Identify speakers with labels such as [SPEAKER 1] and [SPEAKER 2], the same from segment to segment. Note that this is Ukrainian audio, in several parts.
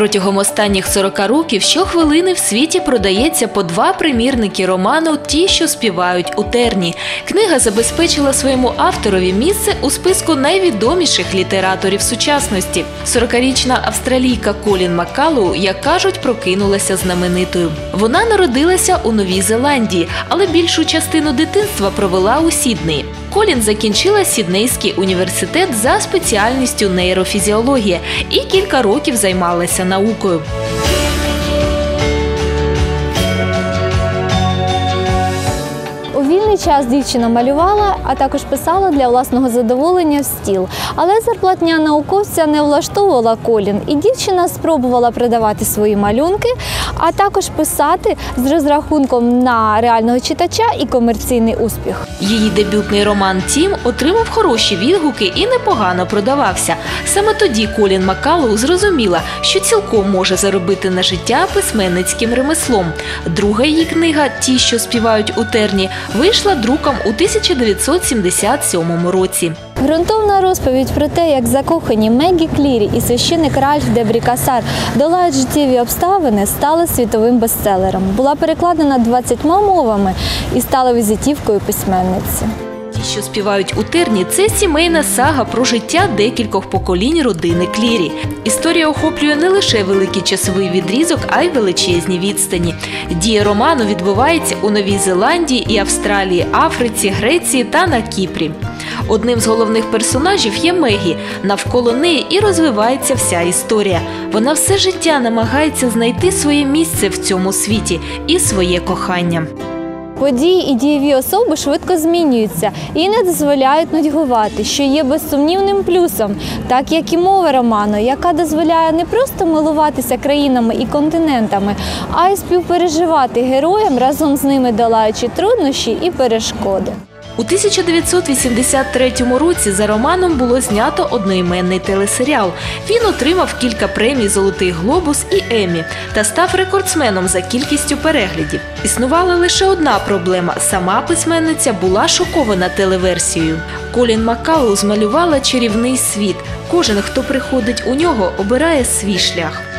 [SPEAKER 1] Протягом останніх 40 років щохвилини в світі продається по два примірники роману Ті, що співають у терні. Книга забезпечила своєму авторові місце у списку найвідоміших літераторів сучасності. 40-річна австралійка Колін Маккалоу, як кажуть, прокинулася знаменитою. Вона народилася у Новій Зеландії, але більшу частину дитинства провела у Сіднеї. Колін закінчила Сіднейський університет за спеціальністю нейрофізіологія і кілька років займалася наукою.
[SPEAKER 2] Час дівчина малювала, а також писала для власного задоволення в стіл. Але зарплатня науковця не влаштовувала Колін, і дівчина спробувала продавати свої малюнки, а також писати з розрахунком на реального читача і комерційний успіх.
[SPEAKER 1] Її дебютний роман Тім отримав хороші відгуки і непогано продавався. Саме тоді Колін Маккалоу зрозуміла, що цілком може заробити на життя письменницьким ремеслом. Друга її книга Ті, що співають у терні, вийшла друком у 1977 році.
[SPEAKER 2] Грунтовна розповідь про те, як закохані Мегі Клірі і священик Ральф де Брікасар долають життєві обставини, стала світовим бестселером. Була перекладена 20 мовами і стала візитівкою письменниці.
[SPEAKER 1] Ті, що співають у терні, це сімейна сага про життя декількох поколінь родини Клірі. Історія охоплює не лише великий часовий відрізок, а й величезні відстані. Дія роману відбувається у Новій Зеландії і Австралії, Африці, Греції та на Кіпрі. Одним з головних персонажів є Мегі. Навколо неї і розвивається вся історія. Вона все життя намагається знайти своє місце в цьому світі і своє кохання.
[SPEAKER 2] Події і дієві особи швидко змінюються і не дозволяють нудьгувати, що є безсумнівним плюсом, так як і мова роману, яка дозволяє не просто милуватися країнами і континентами, а й співпереживати героям разом з ними долаючи труднощі і перешкоди.
[SPEAKER 1] У 1983 році за романом було знято одноіменний телесеріал. Він отримав кілька премій Золотий глобус і Емі та став рекордсменом за кількістю переглядів. Існувала лише одна проблема: сама письменниця була шокована телеверсією. Колін Маккалу змалювала чарівний світ. Кожен, хто приходить у нього, обирає свій шлях.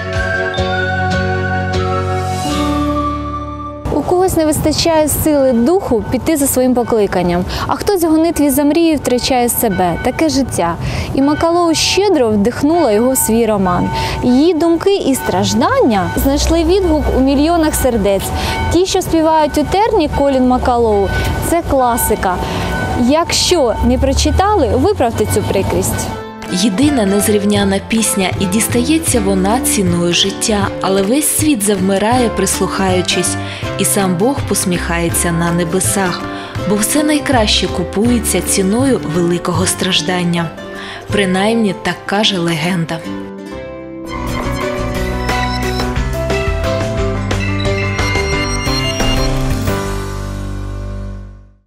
[SPEAKER 2] Когось не вистачає сили духу піти за своїм покликанням, а хтось гонитві за мрією втрачає себе, таке життя. І Макалоу щедро вдихнула його в свій роман. Її думки і страждання знайшли відгук у мільйонах сердець. Ті, що співають у терні Колін Макалоу, це класика. Якщо не прочитали, виправте цю прикрість.
[SPEAKER 1] Єдина незрівняна пісня, і дістається вона ціною життя, але весь світ завмирає, прислухаючись, і сам Бог посміхається на небесах, бо все найкраще купується ціною великого страждання. Принаймні так каже легенда.